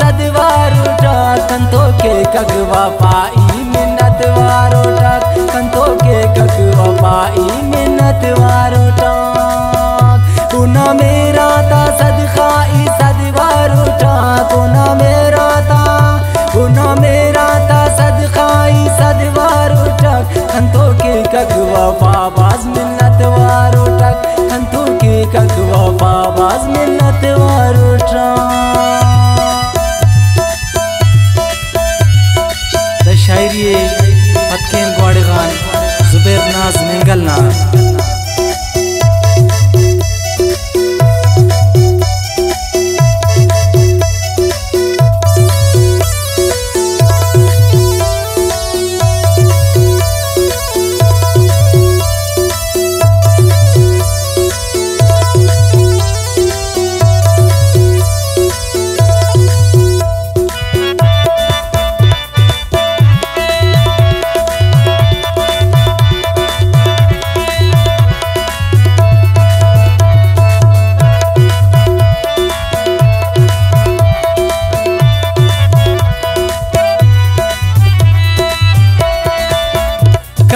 सदवार उठा कंतो के कगवा पाई शायरी पतकेन गोड़गान जुबेर नाज मिंगल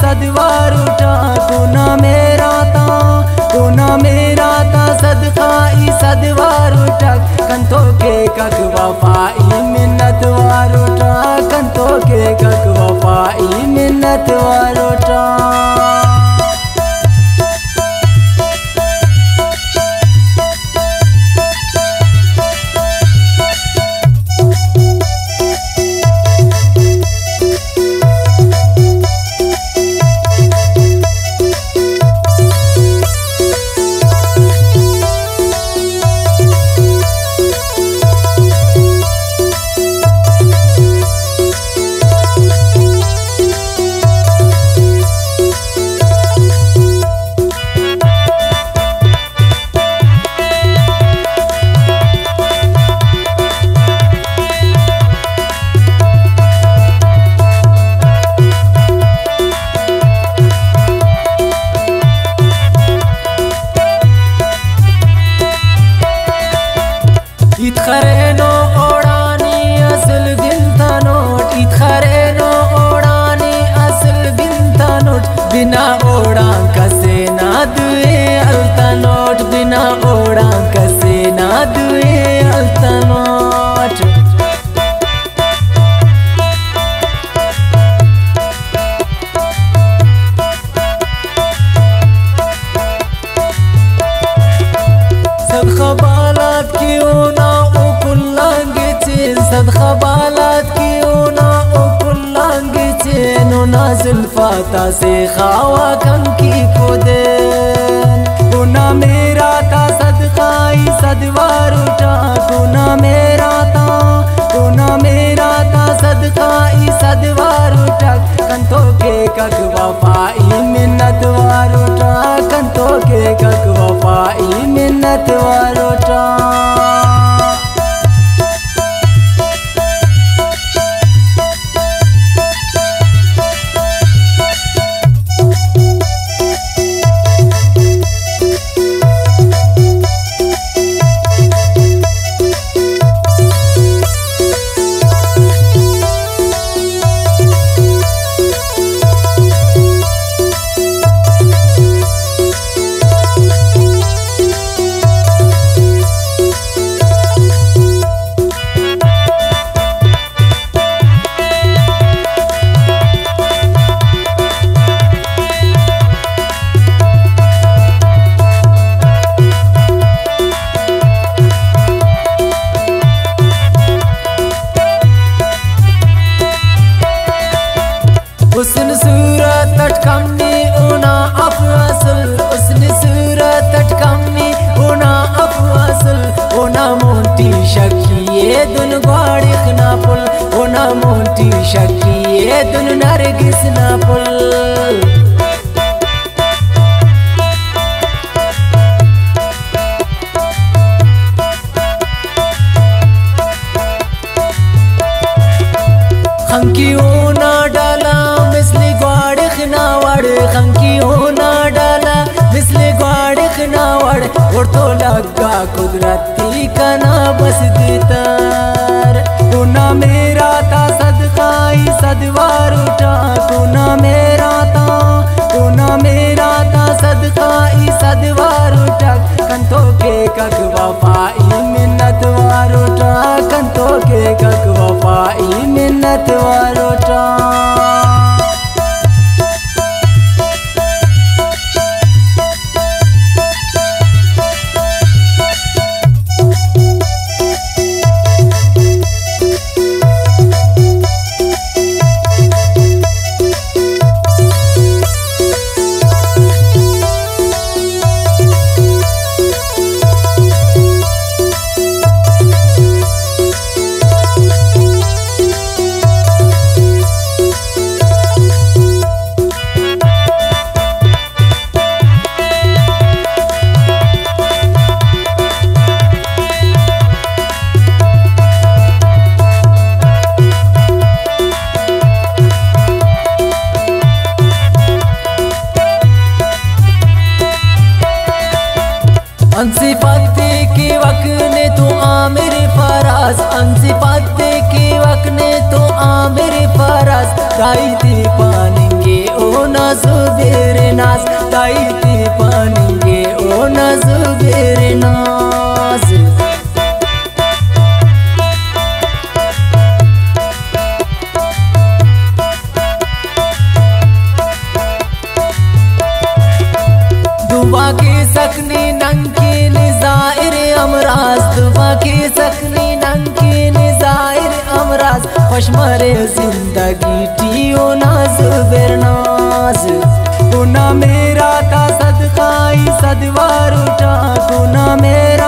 सदवार उठा कुना मेरा ता कुना मेरा ता सदकाई सदवार उठा, कंतो के कगवा पाई मिन्नत उठा, कंतो के कगवा पाई मिन्नत वार। It khareno खबालात क्यों ना ओ कुल्लांगे चेन ओ नाजिल फाता से खावा कंकी को दे गुना मेरा ता सदकाई सदवार उठा गुना मेरा ता गुना मेरा ता सदकाई सदवार उठा कंतो के कगवा पाई मिन्नत वार उठा कंतो के कगवा पाई मिन्नत वार सूरत अटकमनी उना अफसल उसने सूरत अटकमनी उना अफसल उना मोटी शकिए दुन गाड़िक ना पुल। उना मोटी शकिए दुन नरगिस ना पुल। और तो लगा कुदरती कना बस दितार गुना मेरा था सदकाई ही सदवार उठा। गुना मेरा अंसी पत्ते के वक ने तो आमिर मेरे फराज अंसी पत्ते के वक ने तो आमिर मेरे फराज। ताई ते पानेंगे ओ नजुबेर नाज, ताई ते पानेंगे ओ नजुबेर काश मरे जिंदगी रे जगी टि ओना सुन मेरा था सदका सदवाच सुना मेरा